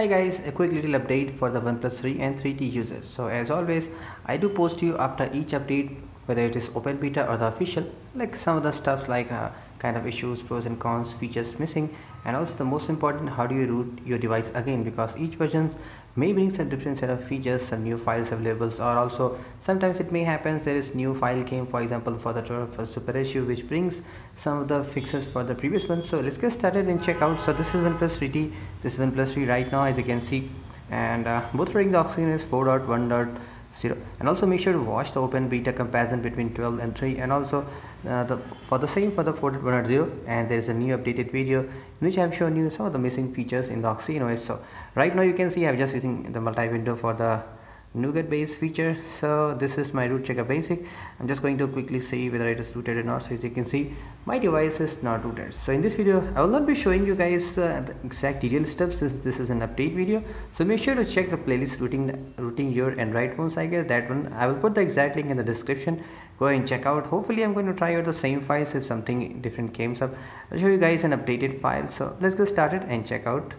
Hi guys, a quick little update for the OnePlus 3 and 3T users. So as always, I do post you after each update whether it is open beta or the official like some of the stuff like uh, kind of issues pros and cons features missing and also the most important how do you root your device again? Because each versions may bring some different set of features some new files available or also sometimes it may happen there is new file came for example for the for Super SU which brings some of the fixes for the previous one. So let's get started and check out. So this is oneplus 3t this is oneplus 3 right now as you can see. And uh, both running the Oxygen OS 4.1. 0 and also make sure to watch the open beta comparison between 12 and 3 and also uh, the for the same for the 4.0 and there is a new updated video in which I have shown you some of the missing features in the Oxygen OS so right now you can see I'm just using the multi window for the Nougat base feature. So this is my root checker basic. I'm just going to quickly see whether it is rooted or not. So as you can see my device is not rooted. So in this video I will not be showing you guys uh, the exact detailed steps. This, this is an update video. So make sure to check the playlist rooting rooting your Android phones I guess. That one I will put the exact link in the description. Go and check out. Hopefully I'm going to try out the same files if something different comes up. I'll show you guys an updated file. So let's get started and check out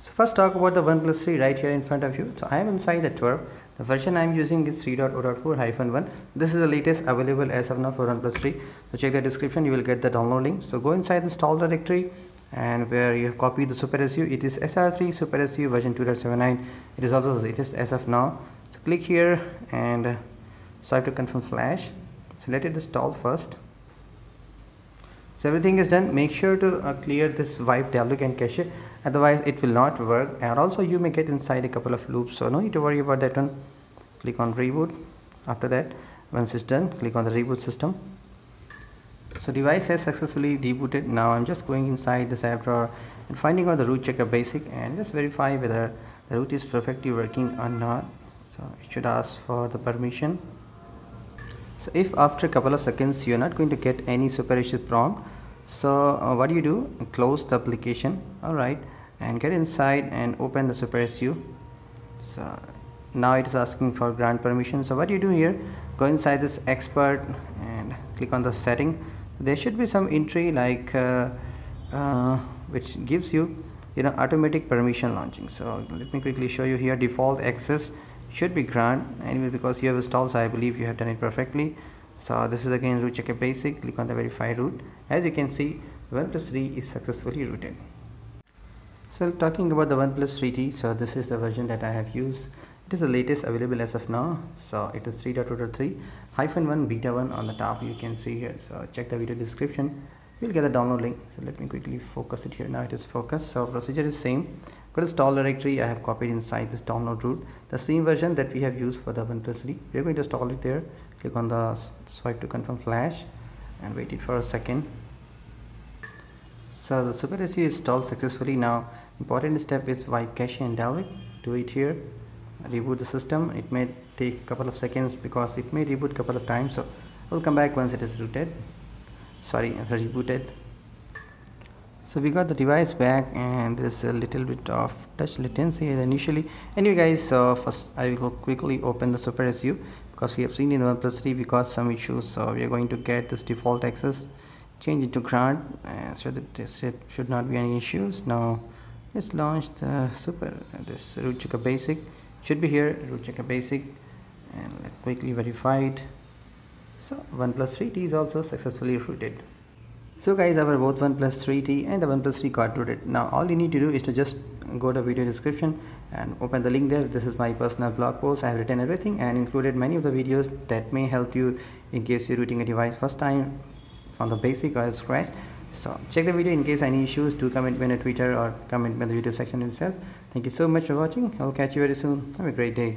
so first talk about the OnePlus 3 right here in front of you. So I am inside the TWRP. The version I am using is 3.0.4-1. This is the latest available as of now for OnePlus 3. So check the description, you will get the download link. So go inside the install directory and where you copy the Super SU, it is SR3 Super SU version 2.79. It is also the latest as of now. So click here and swipe to confirm flash. So let it install first so everything is done. Make sure to uh, clear this wipe Dalvik and cache. Otherwise it will not work. And also you may get inside a couple of loops. So no need to worry about that one. Click on reboot. After that once it's done click on the reboot system. So device has successfully rebooted. Now i'm just going inside this app drawer and finding out the root checker basic and just verify whether the root is perfectly working or not. So it should ask for the permission so if after a couple of seconds you're not going to get any Super SU prompt so uh, what do you do? Close the application all right and get inside and open the super SU so now it is asking for grant permission. So what do you do here? Go inside this expert and click on the setting. There should be some entry like uh, uh, which gives you you know automatic permission launching. So let me quickly show you here default access should be grant anyway because you have installed so I believe you have done it perfectly. So this is again root checker basic click on the verify root. As you can see OnePlus 3 is successfully rooted. So talking about the OnePlus 3T so this is the version that I have used. It is the latest available as of now. So it is 3.2.3 hyphen 1 beta 1 on the top you can see here. So check the video description. You'll get the download link. So let me quickly focus it here. Now it is focused. So procedure is same go install directory I have copied inside this download root the same version that we have used for the OnePlus 3 we are going to install it there. Click on the swipe to confirm flash and wait it for a second. So the Super SU is installed successfully. Now important step is wipe cache and download do it here. Reboot the system. It may take a couple of seconds because it may reboot a couple of times. So we'll come back once it is rooted. Sorry rebooted so we got the device back and there's a little bit of touch latency initially anyway guys so first I will quickly open the Super SU because we have seen in OnePlus 3 we got some issues. So we are going to get this default access change it to grant and uh, so that this it should not be any issues. Now let's launch the Super uh, this root checker basic. Should be here root checker basic and let's quickly verify it. So OnePlus 3T is also successfully rooted so guys our both OnePlus 3T and the OnePlus 3 got rooted. Now all you need to do is to just go to video description and open the link there. This is my personal blog post. I have written everything and included many of the videos that may help you in case you're rooting a device first time from the basic or scratch. So check the video in case any issues. Do comment me on Twitter or comment me in the YouTube section itself. Thank you so much for watching. I'll catch you very soon. Have a great day